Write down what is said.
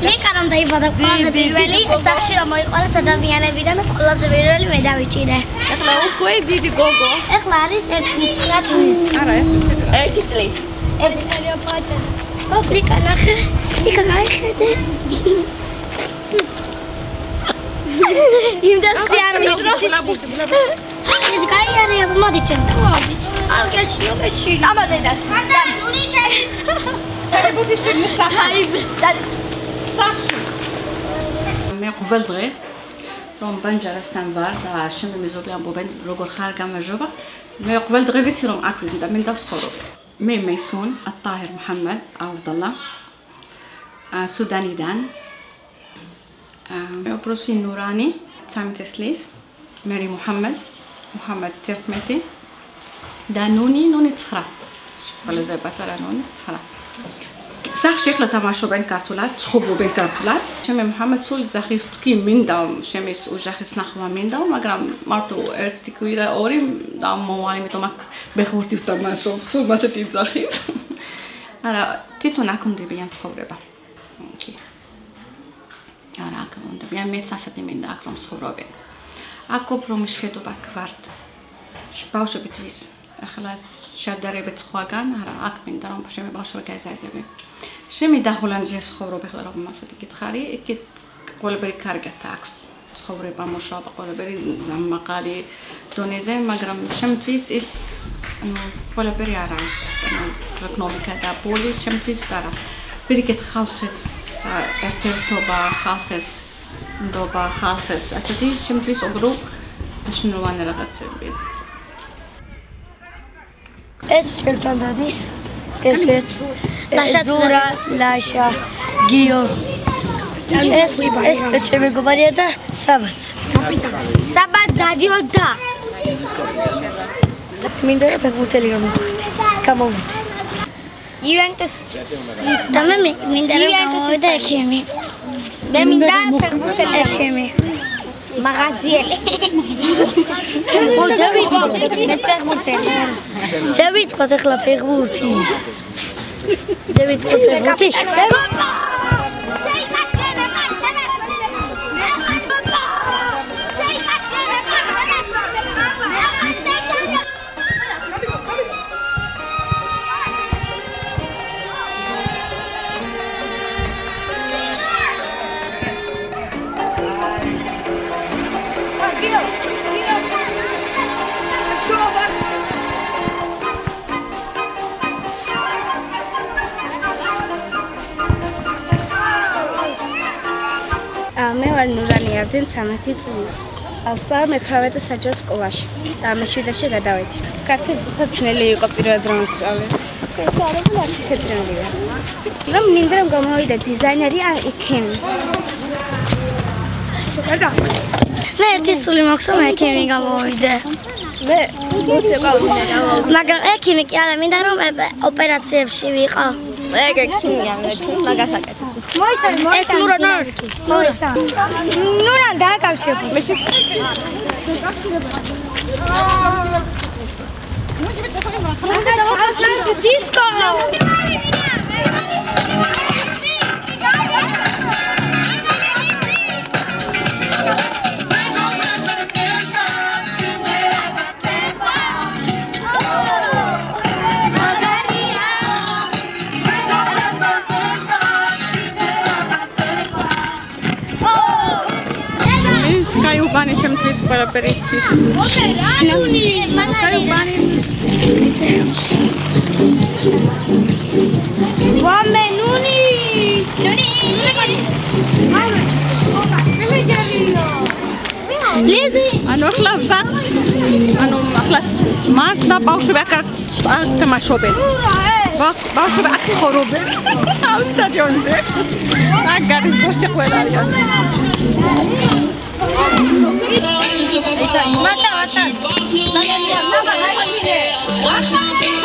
ლიკა რომ დაიბადა ყველაზე პირველი სახში რომ მოიყოლეს ადამიანებიდან ყველაზე პირველი მე დავიჭირე. ახლა უკვე დიდი გოგო. ეხლა არის 1 წლის. არა, ერთი წლის. ერთი წელი პატა. ლიკა ნახე. ლიკა გაიხედე. იმ დასი არ მის ეს გაიარე მოდი ჩემ მოდი ალგეში ნოგეში აბა დედა يحصلش مي قبل دغيا رون بان جلست نبار دا شم ميزوبيان بوبن روغور خارجة من جوبا. مي قبل دغيا بيتي روم عاكوز دا من دافس خورو. مي ميسون الطاهر محمد عبد الله. آه، سوداني دان. آه، بروسي نوراني سامي تسليس. ماري محمد محمد تيرتمتي دا نوني نوني تخرا. ولا زي بطلة نوني تخرا. სახში ახლა თამაშობენ ქართულად, ცხოვრობენ ქართულად. შემე მუჰამად სული ზახის თქი მინდა, შემეს ოჯახის ნახვა მინდა, მაგრამ მარტო ერთი კვირა ორი და მოვა, იმიტომ აქ მეხუთი თამაშობ, სულ მასეთი ზახის. არა, თვითონ აქ უნდებიან ცხოვრება. არა, აქ უნდებიან მეც ასეთი მინდა აქ რომ ცხოვრობენ. აქ უფრო მშვიდობა გვართ. ბავშვებით ვის ახლა შედარებით სხვაგან, არა, აქ მინდა რომ შემე ბავშვები გაიზარდები. შემი და ჰოლანდიაში ცხოვრობ ახლა რომ მასეთი გითხარი, იქ ყველაფერი კარგად აქვს. ცხოვრება, მუშაობა, ყველაფერი ზამმაღალი დონეზე, მაგრამ შემთვის ის ანუ ყველაფერი არ არის, ანუ ეკონომიკა და პოლი შემთვის არა. პირიქით ხალხის ერთერთობა, ხალხის ნდობა, ხალხის ასეთი შემთვის უგრო მნიშვნელოვანი რაღაცები ეს. ეს ჩემთან დადის ესეც ლაშა ლაშა გიო. ეს ეს ჩემი გობარია და საბაც საბაც დადიოდა. მინდა ფეხბურთელი გამოვიდე გამოვიდე ივენტუს და მე მინდა რომ გამოვიდე ექიმი. მე მინდა ფეხბურთელი. ექიმი მაღაზიელი. ო დავიწყოთ მე ფეხბურთი. დავიწყოთ ახლა ფეხბურთი. დავიწყოთ ფეხბურთი. ვარ ნურანი ავდენ 13 წლის. ავსა მე-18 საჯარო სკოლაში. და მე შვიდაში გადავედი. კაცი ცოტნელი იყო პირველ დროზე სწავლე. ეს არც ისე ძნელია. რომ მინდა რომ გამოვიდე დიზაინერი ან ექიმი. შეგადა. მე ერთი სული მოხსო მე ექიმი გამოვიდე. მე მოწება უნდა გამოვიდე. მაგრამ ექიმი კი არა მინდა რომ ოპერაციებში ვიყო. ეგ ექიმია მე მაგას აკეთებ. Moisan, moisan. Ez nura nors. Moisan. Nuran da kapshepu. Meshe. Disko! ყველაფერი ის ნუნი მანარი ბანი ვამე ნუნი ნუნი ლეზი ანუ ახლა ვარ ანუ ახლა მართ და ბავშვი აქ თამაშობენ ბავშვი აქ ცხოვრობენ ამ სტადიონზე აქ გარეთ ყველა არის It's like, matter what time. Like, I'm not going to like it.